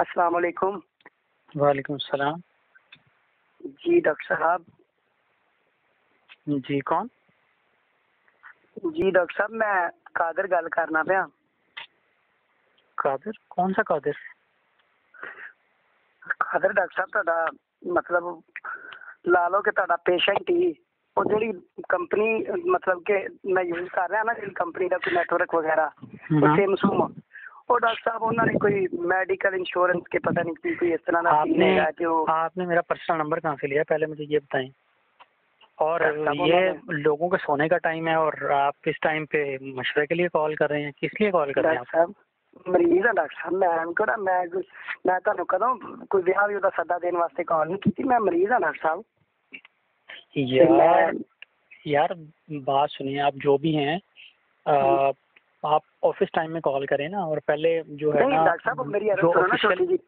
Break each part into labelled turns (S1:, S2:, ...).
S1: अस्सलाम वालेकुम
S2: वालेकुम सलाम
S1: जी डॉक्टर साहब
S2: जी कौन
S1: जी डॉक्टर साहब मैं कादर गल करना ਪਿਆ
S2: कादिर कौन सा कादिर
S1: ਕਾਦਰ ਡਾਕਟਰ ਸਾਹਿਬ ਤੁਹਾਡਾ ਮਤਲਬ ਲਾ ਲਓ ਕਿ ਤੁਹਾਡਾ ਪੇਸ਼ੈਂਟ ਹੀ ਉਹ ਜਿਹੜੀ ਕੰਪਨੀ ਮਤਲਬ ਕਿ ਮੈਂ ਯੂਜ਼ ਕਰ ਰਿਹਾ ਨਾ ਜਿਹੜੀ ਕੰਪਨੀ ਦਾ ਕੋਈ ਨੈਟਵਰਕ ਵਗੈਰਾ
S2: हम्म।
S1: ਉਹ ਸੈਮਸੰਗ वो डॉक्टर साहब उन्होंने कोई मेडिकल इंश्योरेंस के पता नहीं कोई इस तरह
S2: आपने आपने मेरा पर्सनल नंबर कहाँ से लिया? पहले मुझे ये बताएँ। और ये लोगों के सोने का टाइम है और आप किस टाइम पे मशवरे के लिए कॉल कर रहे हैं? किस लिए कॉल कर रहे हैं
S1: साहब ਮਰੀਜ਼ ਹਾਂ ਡਾਕਟਰ ਸਾਹਿਬ ਮੈਂ ਕਿਹੜਾ ਮੈਂ ਮੈਂ ਤੁਹਾਨੂੰ ਕਦੋਂ ਕੋਈ ਵਿਆਹ ਵੀ ਉਹਦਾ ਸੱਦਾ ਦੇਣ ਵਾਸਤੇ ਕਾਲ ਨਹੀਂ ਕੀਤੀ ਮੈਂ ਮਰੀਜ਼ ਹਾਂ ਡਾਕਟਰ ਸਾਹਿਬ
S2: यार यार बात सुनिए आप जो भी हैं आप ऑफिस टाइम में कॉल करें ना और पहले जो है
S1: नहीं
S2: ना
S1: डॉक्टर साहब मेरी अर्ज
S2: जो
S1: सुनो ना
S2: official-
S1: छोटी जी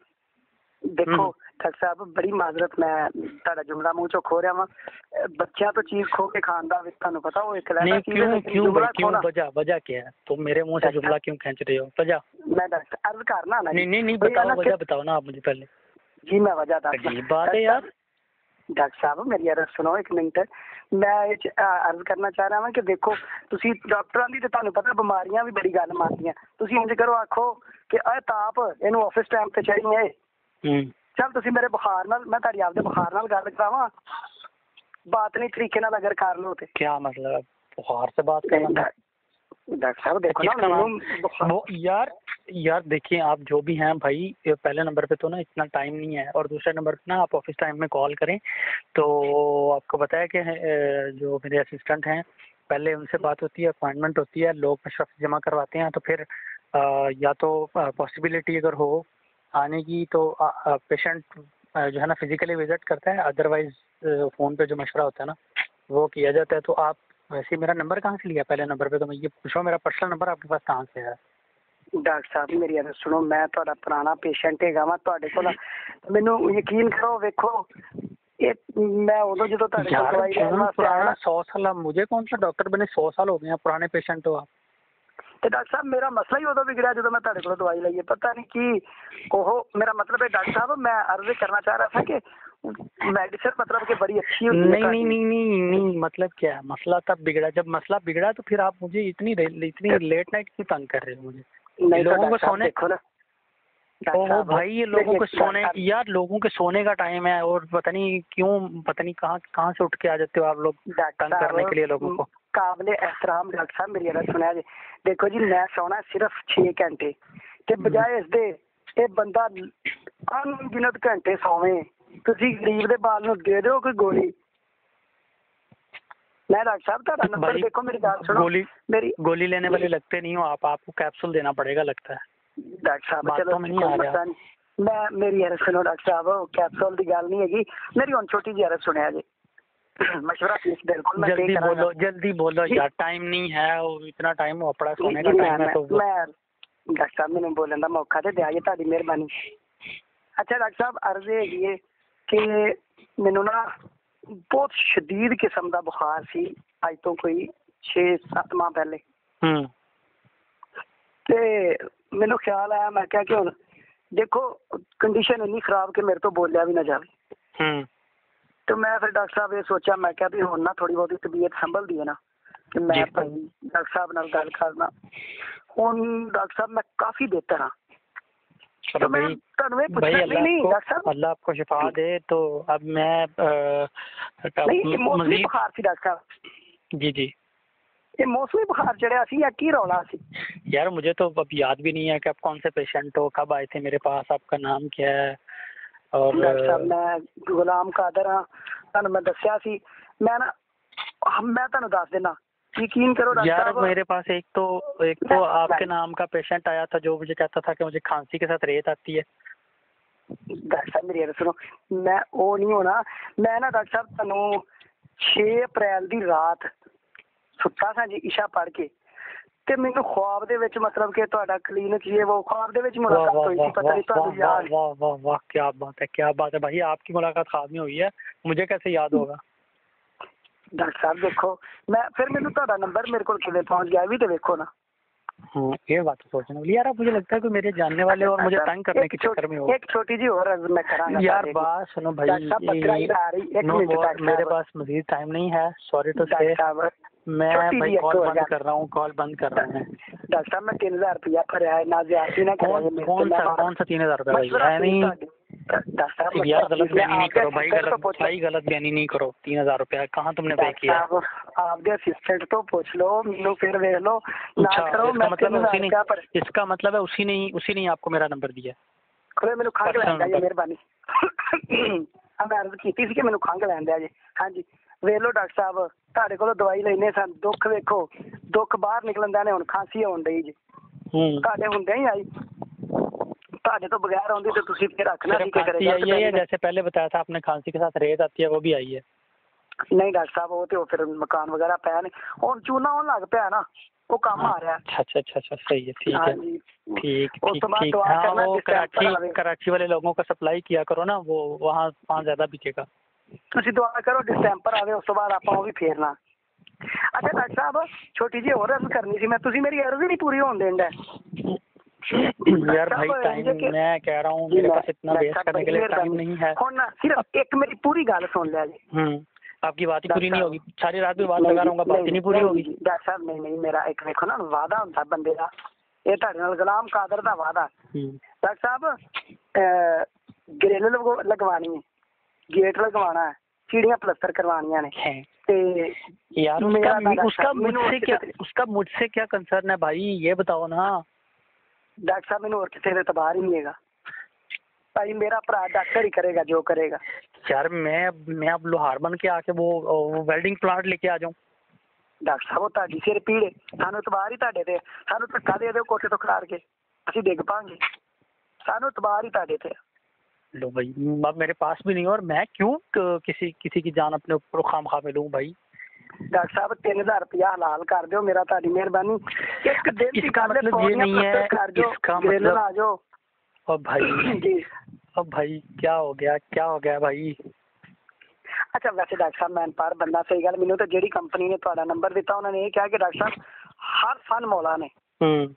S1: ਦੇਖੋ
S2: हम्म।
S1: ਡਾਕਟਰ ਸਾਹਿਬ ਬੜੀ ਮਾਜ਼ਰਤ ਮੈਂ ਤੁਹਾਡਾ ਜੁਮਲਾ ਮੂੰਹ ਚੋਂ ਖੋ ਰਿਹਾ ਵਾਂ ਅਹ ਬੱਚਿਆਂ ਤੋਂ ਚੀਜ਼ ਖੋ ਕੇ ਖਾਣ ਦਾ ਵੀ ਤੁਹਾਨੂੰ ਪਤਾ ਉਹ ਇੱਕ ਲੈਣਾ
S2: नहीं
S1: ਚੀਜ਼ है,
S2: क्यों
S1: लेकिन
S2: क्यों
S1: जुमला
S2: भाई क्यों
S1: खोना-
S2: वजह वजह क्या है तुम मेरे मुंह से
S1: अच्छा।
S2: जुमला क्यों खींच रहे हो वजह
S1: मैं डॉक्टर अर्ज करना ना
S2: नहीं नहीं नहीं
S1: कोई
S2: बताओ
S1: अलग
S2: वजह
S1: के-
S2: बताओ ना आप मुझे पहले
S1: जी मैं वजह ਦੱਸਦਾ
S2: अजीब बात है यार
S1: ਡਾਕਟਰ ਸਾਹਿਬ ਮੇਰੀ ਅਰਜ਼ ਸੁਣੋ ਇੱਕ ਮਿੰਟ। ਮੈਂ ਇਹ ਅਰਜ਼ ਕਰਨਾ ਚਾਹ ਰਿਹਾ ਹਾਂ ਕਿ ਦੇਖੋ ਤੁਸੀਂ ਡਾਕਟਰਾਂ ਦੀ ਤੇ ਤੁਹਾਨੂੰ ਪਤਾ ਬਿਮਾਰੀਆਂ ਵੀ ਬੜੀ ਗੱਲ ਮਾਰਦੀਆਂ। ਤੁਸੀਂ ਇੰਜ ਕਰੋ ਆਖੋ ਕਿ ਇਹ ਤਾਪ ਇਹਨੂੰ ਆਫਿਸ ਟਾਈਮ ਤੇ ਚਾਹੀਏ
S2: ਹੂੰ।
S1: ਚਲ ਤੁਸੀਂ ਮੇਰੇ ਬੁਖਾਰ ਨਾਲ ਮੈਂ ਤੁਹਾਡੀ ਆਪਦੇ ਬੁਖਾਰ ਨਾਲ ਗੱਲ ਕਰਾਵਾਂ। ਬਾਤ ਨਹੀਂ ਤਰੀਕੇ ਨਾਲ ਅਗਰ ਕਰ ਲੋ ਤੇ।
S2: ਕੀ ਮਤਲਬ
S1: ਬੁਖਾਰ ਸੇ ਬਾਤ ਕਰਨਾ।
S2: ਡਾਕਟਰ ਸਾਹਿਬ
S1: ਦੇਖੋ ਨਾ
S2: ਯਾਰ यार देखिए आप जो भी हैं भाई पहले नंबर पे तो ना इतना टाइम नहीं है और दूसरे नंबर पे ना आप ऑफ़िस टाइम में कॉल करें। तो आपको बताया कि जो मेरे असिस्टेंट हैं पहले उनसे बात होती है अपॉइंटमेंट होती है लोग मशरफ जमा करवाते हैं तो फिर अ, या तो पॉसिबिलिटी अगर हो आने की तो पेशेंट जो है ना फिजिकली विज़िट करता है अदरवाइज़ फ़ोन पे जो मशवरा होता है ना वो किया जाता है। तो आप वैसे मेरा नंबर कहाँ से लिया? पहले नंबर पे तो मैं ये पूछो मेरा पर्सनल नंबर आपके पास कहाँ से है?
S1: ਡਾਕਟਰ ਸਾਹਿਬ ਮੇਰੀ ਗੱਲ ਸੁਣੋ ਮੈਂ ਤੁਹਾਡਾ ਪੁਰਾਣਾ ਪੇਸ਼ੈਂਟ ਹੈਗਾ ਵਾਂ ਤੁਹਾਡੇ ਕੋਲ ਮੈਨੂੰ ਯਕੀਨ ਕਰੋ ਵੇਖੋ ਇਹ ਮੈਂ ਉਦੋਂ ਜਦੋਂ ਤੁਹਾਡੇ ਕੋਲ
S2: यार
S1: ਦਵਾਈ ਲੈਣ
S2: कौन
S1: ਵਾਸਤੇ ਆਇਆ
S2: पुराना
S1: ਨਾ,
S2: सौ साल अब मुझे कौन सा डॉक्टर बने सौ साल हो गए हैं पुराने पेशेंट हो आप
S1: ਤੇ ਡਾਕਟਰ ਸਾਹਿਬ ਮੇਰਾ ਮਸਲਾ ਹੀ ਉਦੋਂ ਵਿਗੜਿਆ ਜਦੋਂ ਮੈਂ ਤੁਹਾਡੇ ਕੋਲ ਦਵਾਈ ਲਈ ਹੈ ਪਤਾ ਨਹੀਂ ਕੀ ਉਹ ਮੇਰਾ ਮਤਲਬ ਹੈ ਡਾਕਟਰ ਸਾਹਿਬ ਮੈਂ अर्ज करना चाह रहा था कि मेडिसिन मतलब कि बड़ी अच्छी होती है
S2: नहीं नहीं
S1: काफी।
S2: नहीं नहीं नहीं मतलब क्या है मसला तब बिगड़ा जब मसला बिगड़ा तो फिर आप मुझे इतनी इतनी लेट नाइट क्यों तंग कर रहे हो मुझे
S1: नहीं तो
S2: लोगों को
S1: डॉक्टर साहब
S2: सोने
S1: देखो ना डॉक्टर
S2: ओहो
S1: साहब,
S2: भाई ये लोगों
S1: देखिए,
S2: के सोने
S1: डॉक्टर साहब,
S2: यार लोगों के सोने का टाइम है और पता नहीं क्यों पता नहीं कहाँ कहाँ से उठ के आ जाते हो आप लोग
S1: डॉक्टर
S2: तंग करने के लिए लोगों को
S1: ਕਾਬਲੇ एहतराम ਡਾਕਟਰ ਸਾਹਿਬ ਮੇਰੀ ਗੱਲ ਸੁਣਿਆ ਜੀ ਦੇਖੋ ਜੀ ਮੈਂ ਸੌਣਾ ਸਿਰਫ 6 ਘੰਟੇ ਤੇ ਬਜਾਏ ਇਸ ਦੇ ਇਹ ਬੰਦਾ ਅਣਗਿਣਤ ਘੰਟੇ ਸੌਵੇਂ ਤੁਸੀਂ ਗਰੀਬ ਦੇ ਬਾਲ ਨੂੰ ਦੇ ਦਿਓ ਕੋਈ ਗੋਲੀ मैं डॉक्टर साहब तो का
S2: नंबर
S1: देखो मेरी बात सुनो।
S2: गोली
S1: मेरी
S2: गोली लेने वाले लगते नहीं हो आप आपको कैप्सूल देना पड़ेगा लगता है।
S1: डॉक्टर
S2: साहब
S1: चलो
S2: तो नहीं आ रहा।
S1: मैं मेरी ਮੇਰੀ सुनो डॉक्टर साहब कैप्सूल की गल नहीं है जी मेरी उन छोटी जी ਯਾਰ ਸੁਣਿਆ ਜੀ मशवरा प्लीज़ बिल्कुल मैं
S2: जल्दी बोलो जल्दी बोलो यार टाइम नहीं है और इतना टाइम हो अपना सोने का टाइम है तो
S1: मैं डॉक्टर साहब मैंने बोलने का मौका दे दिया ये ਤੁਹਾਡੀ मेहरबानी। अच्छा डॉक्टर साहब अर्ज़ है कि मैनू ना ਬਹੁਤ ਸ਼ਦੀਦ ਕਿਸਮ ਦਾ ਬੁਖਾਰ ਸੀ ਅੱਜ ਤੋਂ ਕੋਈ 6-7 ਮਾਹ ਪਹਿਲੇ। ਤੇ ਮੈਨੂੰ ਖਿਆਲ ਆਇਆ ਮੈਂ ਕਿਹਾ ਕਿ ਦੇਖੋ ਕੰਡੀਸ਼ਨ ਇੰਨੀ ਖਰਾਬ ਕਿ ਮੇਰੇ ਤੋਂ ਬੋਲਿਆ ਵੀ ਨਾ ਜਾਵੇ।
S2: ਹੂੰ।
S1: ਤੇ ਮੈਂ ਫਿਰ ਡਾਕਟਰ ਸਾਹਿਬ ਇਹ ਸੋਚਿਆ ਮੈਂ ਕਿਹਾ ਵੀ ਹੁਣ ਨਾ ਥੋੜੀ ਬਹੁਤੀ ਤਬੀਅਤ ਸੰਭਲਦੀ ਹੈ ਨਾ ਕਿ ਮੈਂ ਭਾਈ ਡਾਕਟਰ ਸਾਹਿਬ ਨਾਲ ਗੱਲ ਕਰਨਾ। ਹੁਣ ਡਾਕਟਰ ਸਾਹਿਬ ਮੈਂ ਕਾਫੀ ਬਿਹਤਰ ਹਾਂ।
S2: चलो
S1: तो मैं
S2: भाई
S1: ਤੁਹਾਨੂੰ ਇਹ
S2: भाई
S1: ਪੁੱਛਣਾ
S2: अल्लाह
S1: नहीं
S2: को
S1: डॉक्टर साहब
S2: अल्लाह आपको शिफा दे तो अब मैं अ,
S1: ਨਹੀਂ ਇਹ
S2: अब
S1: ਮੌਸਮੀ
S2: मजीद
S1: ਬੁਖਾਰ ਸੀ ਡਾਕਟਰ ਸਾਹਿਬ
S2: जी जी
S1: ਇਹ ਮੌਸਮੀ ਬੁਖਾਰ ਚੜਿਆ ਸੀ ਜਾਂ ਕੀ ਰੌਲਾ ਸੀ
S2: यार मुझे तो अब याद भी नहीं है कि आप कौन से पेशेंट हो कब आए थे मेरे पास आपका नाम क्या है और
S1: ਡਾਕਟਰ ਸਾਹਿਬ ਮੈਂ ਗੁਲਾਮ ਕਾਦਰ ਹਾਂ ਤੁਹਾਨੂੰ ਮੈਂ ਦੱਸਿਆ ਸੀ ਮੈਂ ਨਾ ਹਮ- ਮੈਂ ਤੁਹਾਨੂੰ ਦੱਸ ਦੇਣਾ ਯਕੀਨ ਕਰੋ ਡਾਕਟਰ
S2: यार
S1: ਸਾਹਿਬ
S2: मेरे पास एक तो एक तो
S1: मैं-
S2: आपके
S1: मैं-
S2: नाम का पेशेंट आया था जो मुझे कहता था कि मुझे खांसी के साथ रेत आती है
S1: ਡਾਕਟਰ ਸਾਹਿਬ ਮੇਰੀ ਗੱਲ ਸੁਣੋ ਮੈਂ ਉਹ ਨਹੀਂ ਹੋਣਾ ਮੈਂ ਨਾ ਡਾਕਟਰ ਸਾਹਿਬ ਤੁਹਾਨੂੰ 6 ਅਪ੍ਰੈਲ ਦੀ ਰਾਤ ਸੁੱਤਾ ਸਾਂ ਜੀ ਇਸ਼ਾ ਪੜ ਕੇ ਤੇ ਮੈਨੂੰ ਖੁਆਬ ਦੇ ਵਿੱਚ ਮਤਲਬ ਕਿ ਤੁਹਾਡਾ ਕਲੀਨਿਕ ਇਹ ਉਹ ਖੁਆਬ ਦੇ ਵਿੱਚ
S2: वाह
S1: ਮੁਲਾਕਾਤ
S2: वाह
S1: ਹੋਈ
S2: वाह
S1: ਸੀ पता
S2: वाह
S1: नहीं ਤੁਹਾਨੂੰ
S2: वाह
S1: याद
S2: वाह वाह वाह क्या बात है क्या बात है भाई आपकी मुलाकात खाब में हुई है मुझे कैसे याद होगा
S1: ਡਾਕਟਰ ਸਾਹਿਬ ਦੇਖੋ ਮੈਂ ਫਿਰ ਮੈਨੂੰ ਤੁਹਾਡਾ ਨੰਬਰ ਮੇਰੇ ਕੋਲ ਕਿਵੇਂ ਪਹੁੰਚ ਗਿਆ ਇਹ ਵੀ ਤੇ ਵੇਖੋ ਨਾ
S2: हम्म, ये बात तो सोचने वाली यार अब मुझे लगता है कि मेरे जानने वाले और मुझे तंग करने के
S1: एक छोटी-
S2: चक्कर में हो
S1: एक छोटी जी और अर्ज मैं करांगा
S2: यार
S1: सारे की।
S2: बात सुनो भाई
S1: डॉक्टर साहब बकरा ही आ रही एक
S2: नो
S1: मिनट
S2: वो-
S1: डॉक्टर
S2: मेरे
S1: साहब।
S2: पास मजीद टाइम नहीं है सॉरी टू
S1: डॉक्टर
S2: से
S1: साहब
S2: मैं
S1: छोटी
S2: भाई
S1: जी एक
S2: कॉल
S1: और
S2: बंद
S1: बात।
S2: कर रहा हूँ कॉल बंद कर रहा हूँ मैं
S1: डॉक्टर साहब मैं तीन हजार रुपया भरया है ना ज्यादा ना
S2: कौन
S1: कराए
S2: कौन सा कौन सा तीन हजार रुपये भाई है नहीं
S1: डॉक्टर साहब
S2: यार गलत
S1: मैं
S2: बयानी नहीं
S1: आपके
S2: करो भाई
S1: assistant
S2: गलत
S1: ਤੋਂ ਪੁੱਛ-
S2: भाई गलत बयानी नहीं करो तीन हजार रुपया कहाँ तुमने पे
S1: डॉक्टर
S2: किया
S1: साहब आपके असिस्टेंट ਤੋਂ ਪੁੱਛ ਲਓ ਮੈਨੂੰ ਫਿਰ ਵੇਖ ਲਓ ਨਾ
S2: अच्छा
S1: ਕਰੋ
S2: इसका
S1: मैं
S2: मतलब है
S1: तीन
S2: उसी
S1: हजार
S2: ने
S1: रुपया पर
S2: इसका मतलब है उसी ने ही उसी ने ही आपको मेरा नंबर दिया
S1: ਕੋਲੇ ਮੈਨੂੰ ਖੰਗ
S2: Personal
S1: ਲੈਂਦਾ ਜੀ
S2: number।
S1: ਮਿਹਰਬਾਨੀ ਆ ਮੈਂ ਅਰਜ਼ ਕੀਤੀ ਸੀ ਕਿ ਮੈਨੂੰ ਖੰਗ ਲੈਂਦਾ ਜੀ ਹਾਂਜੀ ਵੇਖ ਲਓ ਡਾਕਟਰ ਸਾਹਿਬ ਤੁਹਾਡੇ ਕੋਲੋਂ ਦਵਾਈ ਲੈਨੇ ਸਨ ਦੁੱਖ ਵੇਖੋ ਦੁੱਖ ਬਾਹਰ ਨਿਕਲਣ ਦਾ ਨੇ ਹੁਣ ਖਾਂਸੀ ਆਉਣ ਡਈ ਜੀ
S2: हम्म
S1: ਤੁਹਾਡੇ ਹੁੰਦੇ ਹੀ ਆਈ ਤੁਹਾਡੇ ਤੋਂ ਬਗੈਰ ਆਉਂਦੀ ਤੇ ਤੁਸੀਂ ਫਿਰ ਰੱਖਣਾ ਸੀ
S2: सिर्फ
S1: ਕਿ
S2: खांसी
S1: ਕਰੇਗਾ
S2: आई है या जैसे पहले बताया था आपने खांसी के साथ रेत आती है वो भी आई है
S1: ਨਹੀਂ ਡਾਕਟਰ ਸਾਹਿਬ ਉਹ ਤੇ ਉਹ ਫਿਰ ਮਕਾਨ ਵਗੈਰਾ ਪਿਆ ਨੇ ਹੁਣ ਚੂਨਾ ਹੋਣ ਲੱਗ ਪਿਆ ਨਾ ਉਹ ਕੰਮ ਆ ਰਿਹਾ
S2: अच्छा अच्छा अच्छा अच्छा सही है ठीक है
S1: ਹਾਂਜੀ
S2: ठीक
S1: उस
S2: ठीक
S1: तो बाद
S2: ठीक
S1: दुआ
S2: हाँ
S1: करना
S2: वो
S1: जिस टाइम पर
S2: कराची
S1: आवे।
S2: कराची वाले लोगों का सप्लाई किया करो ना वो वहाँ वहाँ ज्यादा बिकेगा
S1: ਤੁਸੀਂ ਦੁਆ ਕਰੋ ਡਿਸਟੈਂਪਰ ਆਵੇ ਉਸ ਤੋਂ ਬਾਅਦ ਆਪਾਂ ਉਹ ਵੀ ਫੇਰਨਾ ਅੱਛਾ ਡਾਕਟਰ ਸਾਹਿਬ ਛੋਟੀ ਜਿਹੀ ਹੋਰ ਅਰਜ਼ ਕਰਨੀ ਸੀ ਮੈਂ ਤੁਸੀਂ ਮੇਰੀ ਅਰਜ਼ ਹੀ ਨਹੀਂ ਪੂਰੀ ਹੋਣ ਦੇਂਦਾ
S2: यार भाई टाइम मैं कह रहा हूँ मेरे पास इतना वेस्ट करने के लिए टाइम नहीं है
S1: ਹੁਣ ਨਾ ਸਿਰਫ ਇੱਕ ਮੇਰੀ ਪੂਰੀ ਗੱਲ ਸੁਣ ਲਿਆ ਜੀ
S2: हम्म आपकी बात ही पूरी नहीं होगी सारी रात भी बात
S1: ਨਹੀਂ
S2: लगा रहूंगा बात ही नहीं पूरी होगी
S1: ਜੀ, ਡਾਕਟਰ ਸਾਹਿਬ ਨਹੀਂ ਨਹੀਂ ਮੇਰਾ ਇੱਕ ਵੇਖੋ ਨਾ ਵਾਦਾ ਹੁੰਦਾ ਬੰਦੇ ਦਾ ਇਹ ਤੁਹਾਡੇ ਨਾਲ ਗੁਲਾਮ ਕਾਦਰ ਦਾ ਵਾਦਾ
S2: हम्म
S1: ਡਾਕਟਰ ਸਾਹਿਬ ਗ੍ਰਿਲ ਲਗਵਾਣੀ ਹੈ ਗੇਟ ਲਗਵਾਉਣਾ ਹੈ ਸੀੜੀਆਂ ਪਲਸਤਰ ਕਰਵਾਉਣੀਆਂ ਨੇ
S2: है
S1: ਤੇ
S2: यार
S1: मेरा
S2: उसका
S1: ना
S2: उसका
S1: डॉक्टर, मैंने
S2: मुझसे
S1: और
S2: क्या
S1: किसी-
S2: उसका मुझसे क्या कंसर्न है भाई ये बताओ ना
S1: ਡਾਕਟਰ ਸਾਹਿਬ ਮੈਨੂੰ ਹੋਰ ਕਿਸੇ ਦੇ ਤਬਾਰ ਹੀ ਨਹੀਂ ਹੈਗਾ ਭਾਈ ਮੇਰਾ ਭਰਾ ਡਾਕਟਰ ਹੀ ਕਰੇਗਾ ਜੋ ਕਰੇਗਾ
S2: यार मैं मैं अब लोहार बन के आके वो, वो वेल्डिंग प्लांट लेके आ जाऊं
S1: ਡਾਕਟਰ ਸਾਹਿਬ ਉਹ ਤੁਹਾਡੀ ਸਿਰ ਪੀੜੇ ਸਾਨੂੰ ਤਬਾਰ ਹੀ ਤੁਹਾਡੇ ਤੇ ਸਾਨੂੰ ਧੱਕਾ ਦੇ ਦਿਓ ਕੋਠੇ ਤੋਂ ਖਿਲਾਰ ਕੇ ਅਸੀਂ ਡਿੱਗ ਪਾਂਗੇ ਸਾਨੂੰ ਤਬਾਰ ਹੀ ਤੁਹਾਡੇ ਤੇ
S2: लो भाई अब मेरे पास भी नहीं है और मैं क्यों क- किसी किसी की जान अपने ऊपर खाम खा में लूं भाई
S1: ਡਾਕਟਰ ਸਾਹਿਬ 3000 ਰੁਪਇਆ ਹਲਾਲ ਕਰ ਦਿਓ ਮੇਰਾ ਤੁਹਾਡੀ ਮਿਹਰਬਾਨੀ ਇੱਕ ਦਿਨ ਦੀ
S2: इसका
S1: ਗੱਲ ਹੈ,
S2: मतलब ये
S1: ਪੌੜੀਆਂ
S2: नहीं है
S1: ਪਲਸਤਰ ਕਰ ਦਿਓ
S2: इसका
S1: ਗ੍ਰਿਲ
S2: मतलब
S1: ਲਾ ਜਾਓ
S2: अब भाई
S1: ਜੀ
S2: अब भाई क्या हो गया क्या हो गया भाई
S1: ਅੱਛਾ ਵੈਸੇ ਡਾਕਟਰ ਸਾਹਿਬ ਮੈਂ ਅਨਪੜ੍ਹ ਬੰਦਾ ਸਹੀ ਗੱਲ ਮੈਨੂੰ ਤਾਂ ਜਿਹੜੀ ਕੰਪਨੀ ਨੇ ਤੁਹਾਡਾ ਨੰਬਰ ਦਿੱਤਾ ਉਹਨਾਂ ਨੇ ਇਹ ਕਿਹਾ ਕਿ ਡਾਕਟਰ ਸਾਹਿਬ ਹਰ ਫਨ ਮੌਲਾ ਨੇ
S2: हम्म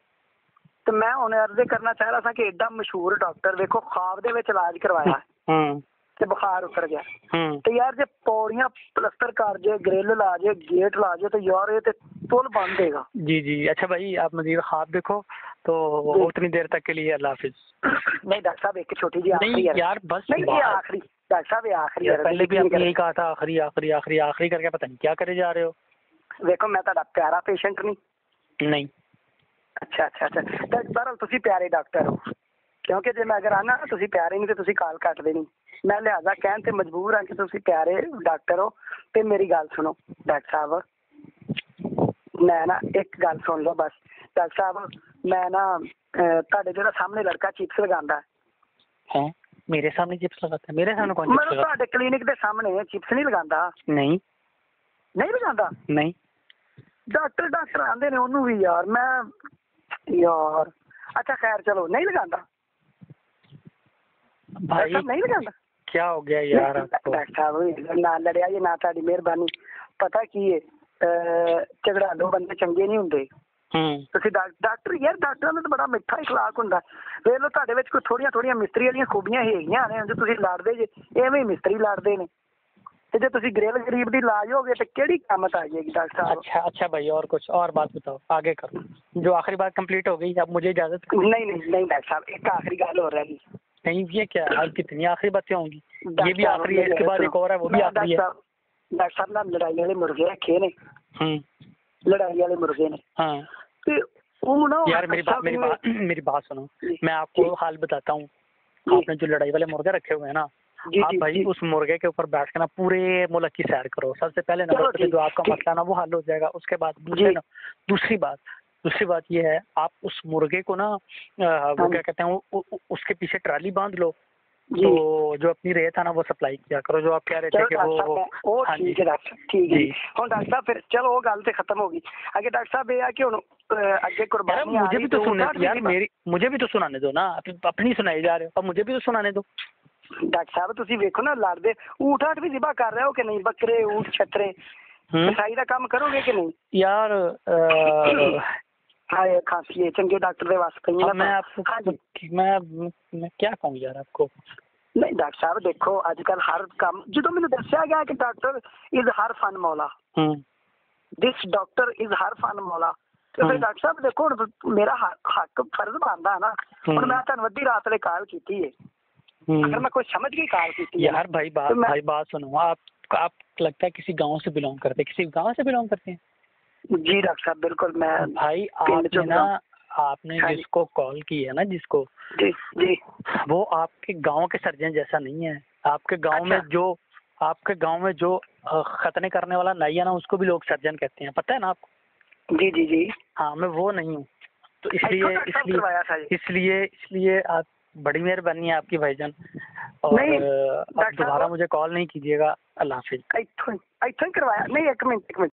S1: ਤੇ ਮੈਂ ਹੁਣ ਅਰਜ਼ ਕਰਨਾ ਚਾਹ ਰਿਹਾ ਸਾਂ ਕਿ ਐਡਾ ਮਸ਼ਹੂਰ ਡਾਕਟਰ ਵੇਖੋ ਖਾਬ ਦੇ ਵਿੱਚ ਇਲਾਜ ਕਰਵਾਇਆ
S2: हम्म
S1: ਤੇ ਬੁਖਾਰ ਉਤਰ ਗਿਆ
S2: हम्म
S1: ਤੇ ਯਾਰ ਜੇ ਪੌੜੀਆਂ ਪਲਸਤਰ ਕਰ ਜੇ ਗ੍ਰਿਲ ਲਾ ਜੇ ਗੇਟ ਲਾ ਜੇ ਤੇ ਯਾਰ ਇਹ ਤੇ ਪੁਲ ਬਣ ਦੇਗਾ
S2: जी जी अच्छा भाई आप मजीद ख्वाब देखो तो
S1: जी।
S2: उतनी देर तक के लिए अल्लाह हाफिज
S1: ਨਹੀਂ ਡਾਕਟਰ ਸਾਹਿਬ ਇੱਕ ਛੋਟੀ ਜੀ ਆਖਰੀ
S2: नहीं
S1: ਅਰਜ਼।
S2: यार बस
S1: नहीं ये
S2: बात-
S1: आखिरी डॉक्टर साहब ये आखिरी
S2: यार
S1: अरज
S2: पहले भी
S1: है,
S2: आपने यही कहा था आखिरी आखिरी आखिरी आखिरी करके पता नहीं क्या करे जा रहे हो
S1: ਵੇਖੋ ਮੈਂ ਤੁਹਾਡਾ ਪਿਆਰਾ ਪੇਸ਼ੈਂਟ ਨਹੀਂ
S2: नहीं
S1: ਅੱਛਾ ਅੱਛਾ ਅੱਛਾ ਤਾਂ ਬਹਰਹਾਲ ਤੁਸੀਂ ਪਿਆਰੇ ਡਾਕਟਰ ਹੋ ਕਿਉਂਕਿ ਜੇ ਮੈਂ ਅਗਰ ਆਣਾ ਤੁਸੀਂ ਪਿਆਰੇ ਨਹੀਂ ਤੇ ਤੁਸੀਂ ਕਾਲ ਕੱਟ ਦੇਣੀ ਮੈਂ ਲਿਹਾਜ਼ਾ ਕਹਿਣ ਤੇ ਮਜਬੂਰ ਹਾਂ ਕਿ ਤੁਸੀਂ ਪਿਆਰੇ ਡਾਕਟਰ ਹੋ ਤੇ ਮੇਰੀ ਗੱਲ ਸੁਣੋ ਡਾਕਟਰ ਸਾਹਿਬ। ਮੈਂ ਨਾ ਇੱਕ ਗੱਲ ਸੁਣ ਲਓ ਬਸ। ਡਾਕਟਰ ਸਾਹਿਬ ਮੈਂ ਨਾ ਤੁਹਾਡੇ ਜਿਹੜਾ ਸਾਹਮਣੇ ਲੜਕਾ ਚਿਪਸ ਲਗਾਉਂਦਾ
S2: ਹੈ। ਮੇਰੇ ਸਾਹਮਣੇ ਚਿਪਸ ਲਗਾਤਾ ਮੇਰੇ ਸਾਹਮਣੇ ਕੌਣ
S1: ਚਿਪਸ
S2: ਲਗਾਤਾ
S1: ਤੁਹਾਡੇ ਕਲੀਨਿਕ ਦੇ ਸਾਹਮਣੇ ਚਿਪਸ ਨਹੀਂ ਲਗਾਉਂਦਾ?
S2: ਨਹੀਂ।
S1: ਨਹੀਂ ਲਗਾਉਂਦਾ?
S2: ਨਹੀਂ।
S1: ਡਾਕਟਰ ਡਾਕਟਰ ਆਂਦੇ ਨੇ ਉਹਨੂੰ ਵੀ ਯਾਰ ਮੈਂ ਯਾਰ। ਅੱਛਾ ਖੈਰ ਚਲੋ ਨਹੀਂ ਲਗਾਉਂਦਾ।
S2: भाई
S1: ਸਾਹਿਬ ਨਹੀਂ ਲਗਾਉਂਦਾ
S2: क्या हो गया यार आपको
S1: ਡਾਕਟਰ ਸਾਹਿਬ ਨਾ ਲੜਿਆ ਜੀ ਨਾ ਤੁਹਾਡੀ ਮਿਹਰਬਾਨੀ ਪਤਾ ਕੀ ਹੈ ਅਹ, ਝਗੜਾਲੂ ਬੰਦੇ ਚੰਗੇ ਨਹੀਂ ਹੁੰਦੇ
S2: हम्म
S1: ਤੁਸੀਂ ਡਾਕ- ਡਾਕਟਰ ਯਾਰ ਡਾਕਟਰਾਂ ਦਾ ਤਾਂ ਬੜਾ ਮਿੱਠਾ ਇਖਲਾਕ ਹੁੰਦਾ ਵੇਖ ਲਓ ਤੁਹਾਡੇ ਵਿੱਚ ਕੋਈ ਥੋੜੀਆਂ ਥੋੜੀਆਂ ਮਿਸਤਰੀ ਵਾਲੀਆਂ ਖੂਬੀਆਂ ਹੈਗੀਆਂ ਨੇ ਜੇ ਤੁਸੀਂ ਲੜਦੇ ਜੇ ਐਵੇਂ ਹੀ ਮਿਸਤਰੀ ਲੜਦੇ ਨੇ ਤੇ ਜੇ ਤੁਸੀਂ ਗ੍ਰਿਲ ਗਰੀਬ ਦੀ ਲਾਜ ਹੋਗੇ ਤੇ ਕਿਹੜੀ ਕੰਮ ਆ ਜਾਏਗੀ ਡਾਕਟਰ ਸਾਹਿਬ
S2: अच्छा अच्छा भाई और कुछ और बात बताओ आगे करो जो आखिरी बात कंप्लीट हो गई अब मुझे इजाजत
S1: ਨਹੀਂ ਨਹੀਂ ਨਹੀਂ ਡਾਕਟਰ ਸਾਹਿਬ ਇੱਕ ਆਖਰੀ ਗੱਲ ਹੋ ਰਹੀ
S2: नहीं है क्या? और कितनी आखिरी बातें होंगी? ये भी आखिरी है इसके बाद एक और है वो भी आखिरी है।
S1: डॉक्टर साहब नाम लड़ाई वाले मुर्गे रखे ने।
S2: हम्म।
S1: लड़ाई वाले मुर्गे ने।
S2: हाँ। यार मेरी अच्छा बात मेरी बात मेरी बात सुनो। मैं आपको हाल बताता हूँ। आपने जो लड़ाई वाले मुर्गे रखे हुए हैं ना आप भाई उस मुर्गे के ऊपर बैठ के ना पूरे मुल्क की सैर करो। सबसे पहले नंबर
S1: तो
S2: जो आपका मसला ना वो हल हो जाएगा। उसके बाद ना दूसरी बात दूसरी बात यह है आप उस मुर्गे को ना वो
S1: हाँ।
S2: क्या कहते हैं उसके पीछे ट्राली बाँध लो। तो जो अपनी रेत है ना वो सप्लाई किया करो। जो आप कह रहे थे कि वो हाँ
S1: ठीक है डॉक्टर ठीक है। डॉक्टर साहब फिर चलो वो गल तो खत्म होगी। डॉक्टर
S2: साहब
S1: ये कुर्बानी
S2: मुझे भी तो,
S1: तो
S2: सुनने यार मेरी मुझे भी तो सुनाने दो ना। अपनी सुनाई जा रहे हो। अब मुझे भी तो सुनाने दो।
S1: डॉक्टर साहब तुम वेखो ना लड़ते ऊट आठ भी जिबा कर रहे हो कि नहीं? बकरे
S2: ऊट
S1: छतरे। का काम करोगे कि नहीं?
S2: यार अ,
S1: ਹਾਏ ਖਾਂਸੀ ਹੈ ਚੰਗੇ ਡਾਕਟਰ ਦੇ ਵਸ ਪਈ
S2: अब
S1: ਨਾ
S2: मैं
S1: ਤਾਂ।
S2: आपको
S1: ਹਾਂਜੀ
S2: मैं मैं क्या कहूँ यार आपको
S1: ਨਹੀਂ ਡਾਕਟਰ ਸਾਹਿਬ ਦੇਖੋ ਅੱਜ ਕੱਲ ਹਰ ਕੰਮ ਜਦੋਂ ਮੈਨੂੰ ਦੱਸਿਆ ਗਿਆ ਕਿ doctor is her fun Maula
S2: hmm
S1: this doctor is her fun ਮੌਲਾ ਤੇ ਫਿਰ
S2: ਹਮ।
S1: ਡਾਕਟਰ ਸਾਹਿਬ ਦੇਖੋ ਹੁਣ ਮੇਰਾ ਹੱਕ ਹੱਕ ਫਰਜ਼ ਬਣਦਾ ਹੈ ਨਾ ਹੁਣ
S2: ਹਮ।
S1: ਮੈਂ ਤੁਹਾਨੂੰ ਅੱਧੀ ਰਾਤ ਲਈ ਕਾਲ ਕੀਤੀ ਹੈ
S2: हम्म।
S1: अगर मैं कुछ समझ के कॉल की थी
S2: यार भाई बात
S1: तो मैं-
S2: भाई बात सुनो आप आप लगता है किसी गांव से बिलोंग करते हैं किसी गांव से बिलोंग करते हैं
S1: जी डॉक्टर साहब बिल्कुल मैं
S2: भाई आपने ना आपने
S1: हाँ
S2: जिसको कॉल की है ना जिसको
S1: जी जी।
S2: वो आपके गाँव के सर्जन जैसा नहीं है। आपके गाँव
S1: अच्छा।
S2: में जो आपके गाँव में जो खतने करने वाला नाई है ना उसको भी लोग सर्जन कहते हैं। पता है ना आपको?
S1: जी जी जी।
S2: हाँ मैं वो नहीं हूँ। तो इसलिए इसलिए इसलिए इसलिए आप बड़ी मेहरबानी है आपकी भाईजान। और
S1: आप
S2: दोबारा मुझे कॉल नहीं कीजिएगा। अल्लाह हाफिज।
S1: करवाया। नहीं एक मिनट एक मिनट।